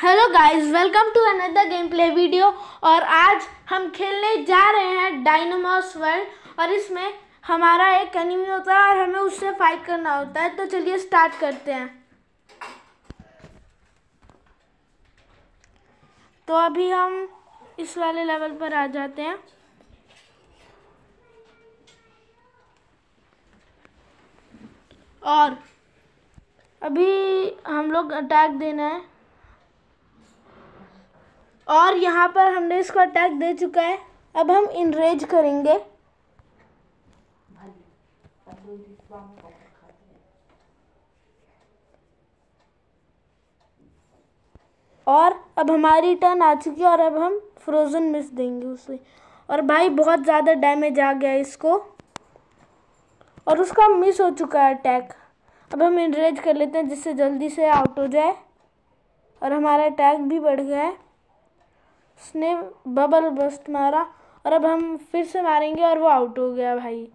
Hello guys welcome to another game play video और आज हम खेलने जा रहे हैं डायनामोस वर्ल्ड और इसमें हमारा एक एनिमी होता है और हमें उससे फाइट करना होता है। तो चलिए स्टार्ट करते हैं। तो अभी हम इस वाले लेवल पर आ जाते हैं। और अभी हम लोग अटैक देना है। और यहाँ पर हमने इसको अटैक दे चुका है। अब हम इनरेज करेंगे। और अब हमारी टर्न आ चुकी है और अब हम फ्रोज़न मिस देंगे उसे। और भाई बहुत ज़्यादा डैमेज आ गया इसको। और उसका मिस हो चुका है अटैक अब हम इनरेज कर लेते हैं जिससे जल्दी से आउट हो जाए। और हमारा अटैक भी बढ़ गया है। उसने बबल बस्ट मारा और अब हम फिर से मारेंगे और वो आउट हो गया भाई।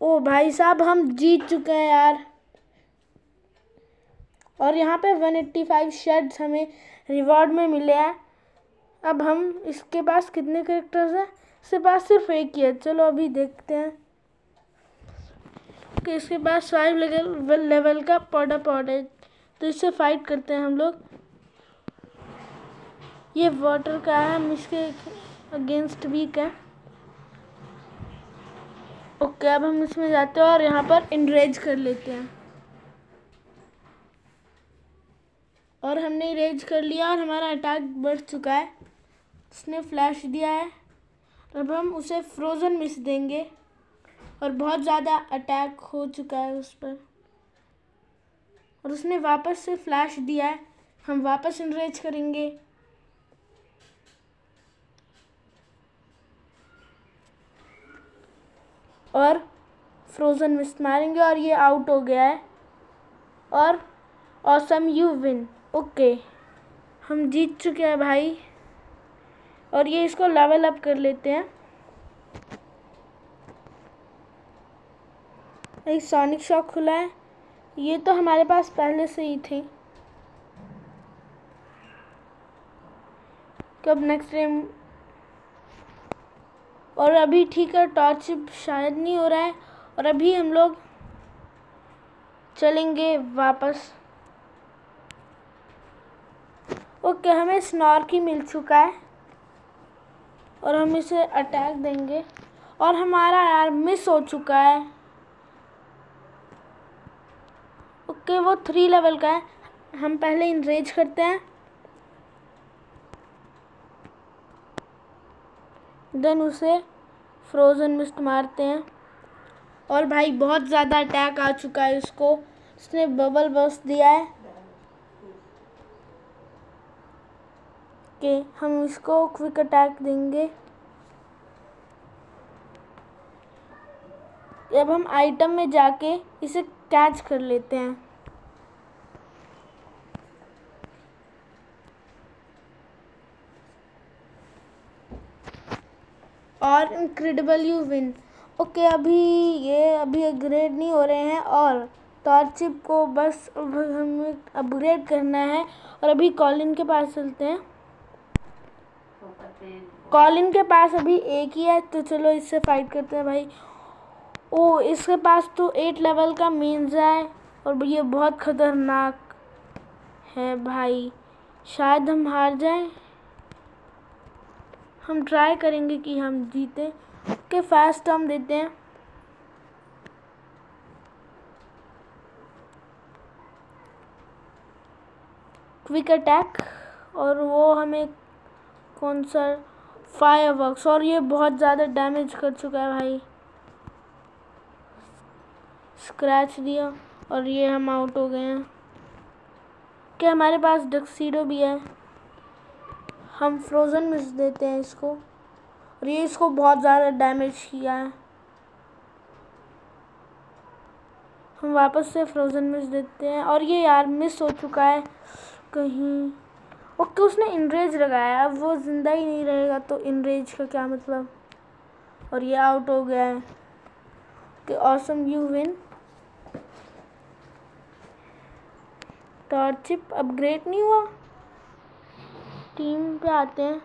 ओ भाई साहब, हम जीत चुके हैं यार। और यहाँ पे 185 शेड्स हमें रिवॉर्ड में मिले हैं। अब हम इसके पास कितने करेक्टर्स हैं? इसके पास सिर्फ़ एक ही है। चलो अभी देखते हैं। कि इसके पास फाइव लेवल लेवल का पौडा पौड है। तो इससे फाइट करते हैं हम लोग। ये वाटर का है, हम इसके अगेंस्ट वीक है। ओके अब हम इसमें जाते हैं और यहाँ पर इनरेज कर लेते हैं। और हमने इरेज कर लिया और हमारा अटैक बढ़ चुका है। उसने फ्लैश दिया है। अब हम उसे फ्रोज़न मिस देंगे। और बहुत ज़्यादा अटैक हो चुका है उस पर। और उसने वापस से फ्लैश दिया है। हम वापस इनरेज करेंगे। और फ्रोज़न मिस मारेंगे और ये आउट हो गया है। और ऑसम यू विन ओके हम जीत चुके हैं भाई। और ये इसको लेवल अप कर लेते हैं। एक सोनिक शॉक खुला है। ये तो हमारे पास पहले से ही थी। कब नेक्स्ट टाइम और अभी ठीक है टॉर्च शायद नहीं हो रहा है। और अभी हम लोग चलेंगे वापस। ओके, हमें स्नॉर्की मिल चुका है। और हम इसे अटैक देंगे। और हमारा यार मिस हो चुका है। ओके वो थ्री लेवल का है। हम पहले इनरेज करते हैं। देन उसे फ्रोज़न मिस्ट मारते हैं। और भाई बहुत ज़्यादा अटैक आ चुका है इसको। उसने बबल बस दिया है। कि हम इसको क्विक अटैक देंगे। अब हम आइटम में जाके इसे कैच कर लेते हैं। और इनक्रेडिबल यू विन ओके अभी ये अभी अपग्रेड नहीं हो रहे हैं और टॉर्चिप को बस हमें अपग्रेड करना है और अभी कॉलिन के पास चलते हैं। कॉलिन के पास अभी एक ही है तो चलो इससे फाइट करते हैं भाई। ओ, इसके पास तो एट लेवल का मीन्स है और ये बहुत ख़तरनाक है भाई। शायद हम हार जाएँ। हम ट्राई करेंगे कि हम जीते के फास्ट हम देते हैं। क्विक अटैक और वो हमें कौन सा? फायर वर्क्स और ये बहुत ज़्यादा डैमेज कर चुका है भाई। स्क्रैच दिया, और ये हम आउट हो गए हैं। क्या हमारे पास डक्सीडो भी है? हम फ्रोज़न मिस देते हैं इसको। और ये इसको बहुत ज़्यादा डैमेज किया है। हम वापस से फ्रोज़न मिस देते हैं। और ये यार मिस हो चुका है कहीं। ओके, उसने इनरेज लगाया। अब वो ज़िंदा ही नहीं रहेगा तो इनरेज का क्या मतलब? और ये आउट हो गया है। कि ऑसम यू विन टॉर्चिप अपग्रेड नहीं हुआ? टीम पे आते हैं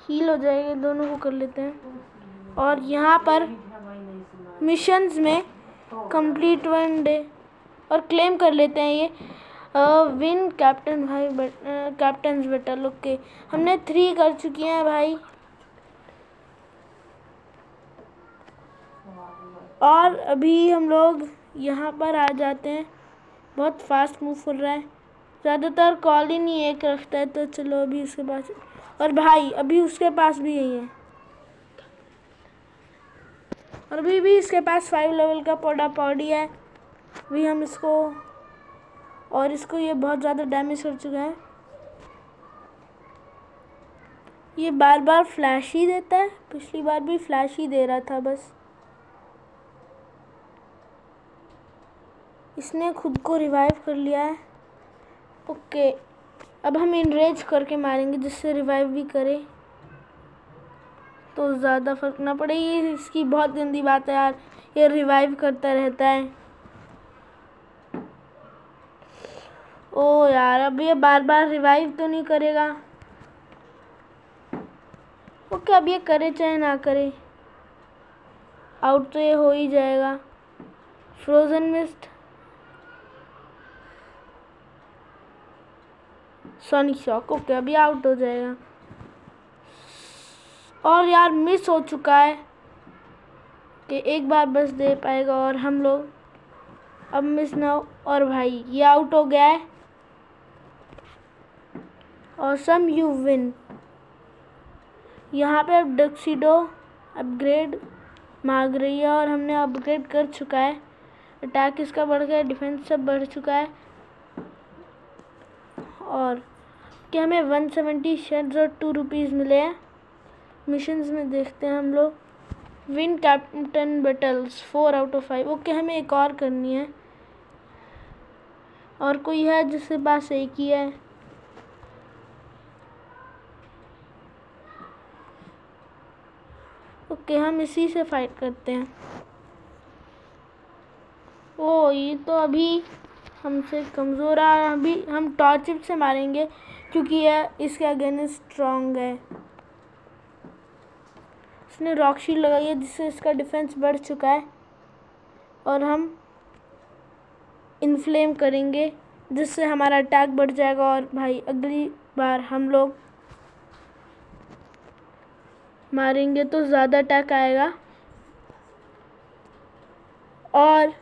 हील हो जाएगा, दोनों को कर लेते हैं। और यहाँ पर मिशंस में कंप्लीट वन डे और क्लेम कर लेते हैं ये विन कैप्टन भाई कैप्टन बैटल ओके हमने थ्री कर चुकी हैं भाई। और अभी हम लोग यहाँ पर आ जाते हैं। बहुत फास्ट मूव कर रहा है। ज़्यादातर कॉल ही नहीं एक रखता है तो चलो अभी उसके पास और भाई, अभी उसके पास भी यही है। और अभी भी इसके पास फाइव लेवल का पौडा पॉडी है। अभी हम इसको और इसको ये बहुत ज़्यादा डैमेज कर चुका है। ये बार बार फ्लैश ही देता है। पिछली बार भी फ्लैश ही दे रहा था बस। इसने खुद को रिवाइव कर लिया है। ओके, अब हम इनरेज करके मारेंगे जिससे रिवाइव भी करे। तो ज़्यादा फ़र्क ना पड़े, ये इसकी बहुत गंदी बात है यार, ये रिवाइव करता रहता है। ओ यार, अब ये बार बार रिवाइव तो नहीं करेगा। ओके, अब ये करे चाहे ना करे आउट तो ये हो ही जाएगा। Frozen mist sonic shock okay अभी आउट हो जाएगा। और यार मिस हो चुका है कि एक बार बस दे पाएगा और हम लोग अब मिस ना हो। और भाई, ये आउट हो गया है। और सम यू विन यहाँ पे अब डक्सीडो अपग्रेड मांग रही है और हमने अपग्रेड कर चुका है। अटैक इसका बढ़ गया डिफेंस सब बढ़ चुका है। और क्या हमें वन सेवेंटी शेड्स और टू रुपीज़ मिले हैं? मिशंस में देखते हैं हम लोग। Win captain battles four out of five okay हमें एक और करनी है। और कोई है जिसके पास एक ही है? ओके हम इसी से फाइट करते हैं। ओ, ये तो अभी हमसे कमज़ोर है। अभी हम टॉर्चिप से मारेंगे क्योंकि यह इसके अगेंस्ट स्ट्रॉन्ग है। इसने रॉक लगाई है जिससे इसका डिफेंस बढ़ चुका है। और हम इन्फ्लेम करेंगे जिससे हमारा अटैक बढ़ जाएगा और भाई अगली बार हम लोग मारेंगे तो ज़्यादा अटैक आएगा। और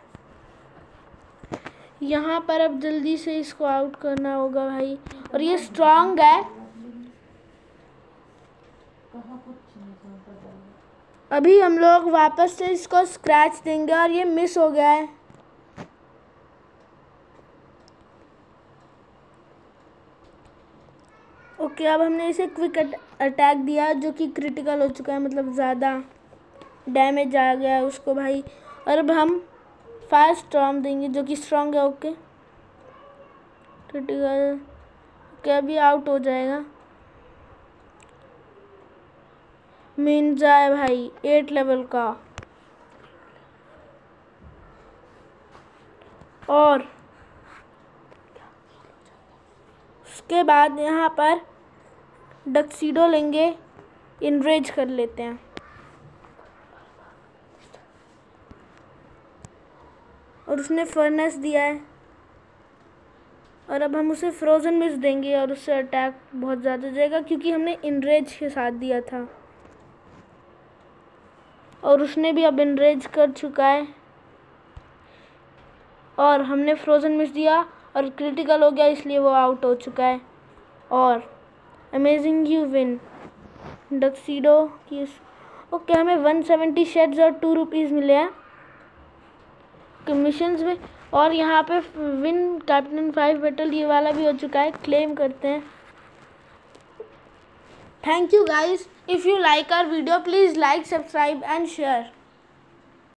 यहाँ पर अब जल्दी से इसको आउट करना होगा भाई। और ये स्ट्रांग है। अभी हम लोग वापस से इसको स्क्रैच देंगे और ये मिस हो गया है। ओके अब हमने इसे क्विक अटैक दिया जो कि क्रिटिकल हो चुका है मतलब ज़्यादा डैमेज आ गया है उसको भाई। और अब हम फायर स्ट्रॉम देंगे, जो कि स्ट्रॉन्ग है, ओके। क्रिटिकल ओके, अभी आउट हो जाएगा। मीन जाए भाई एट लेवल का। और उसके बाद यहाँ पर डक्सीडो लेंगे इनरेज कर लेते हैं। उसने फर्नेस दिया है। और अब हम उसे फ्रोज़न मिस देंगे और उससे अटैक बहुत ज़्यादा जाएगा क्योंकि हमने इनरेज के साथ दिया था। और उसने भी अब इनरेज कर चुका है। और हमने फ्रोज़न मिस दिया और क्रिटिकल हो गया, इसलिए वो आउट हो चुका है। और अमेजिंग यू विन डक्सीडो की ओके हमें वन सेवेंटी शेड्स और टू रुपीज़ मिले हैं। कमीशंस में। और यहाँ पे विन कैप्टन फाइव बैटल ये वाला भी हो चुका है क्लेम करते हैं। Thank you guys if you like our video please like subscribe and share